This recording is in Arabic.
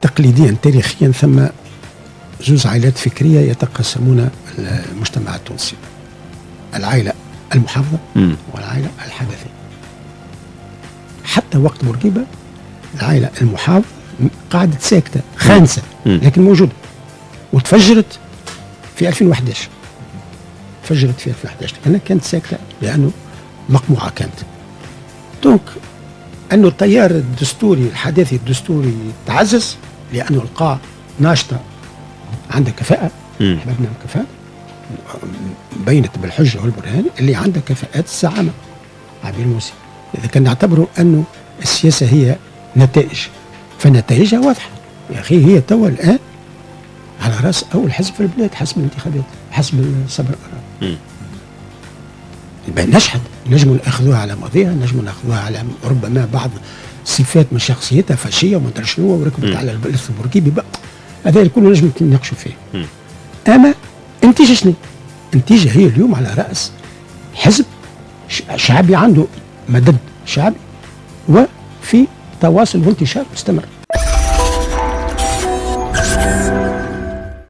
تقليديا تاريخيا ثم زوز عائلات فكرية يتقاسمون المجتمع التونسي. العائلة المحافظة مم. والعائلة الحدثية. حتى وقت بورقيبة العائلة المحافظه قعدت ساكتة خانسة مم. لكن موجودة. وتفجرت في 2011 تفجرت في 2011 لكنها كانت ساكتة لأنه مقموعة كانت. donc أنه التيار الدستوري الحداثي الدستوري تعزز لأنه القاع ناشطة. عندها كفاءة. إحنا بنعمل كفاءة. بينت بالحجة والبرهان اللي عندها كفاءات الزعامه عبير موسى إذا كان نعتبروا أنه السياسة هي نتائج فنتائجها واضحة. يا أخي هي توا الآن على رأس أول حزب في البلاد حسب الانتخابات حسب صبر الاراء مم. يبقى نشهد نجم ناخذوها على ماضيها نجم ناخذوها على ربما بعض صفات من شخصيتها فاشية وما أدري شنو وركبت. على البلث البوركيبي بقى هذا كله نجم نناقشوا فيه. أما انتاج شنو؟ إنتاجها هي اليوم على رأس حزب شعبي عنده مدد شعبي وفي تواصل وانتشار مستمر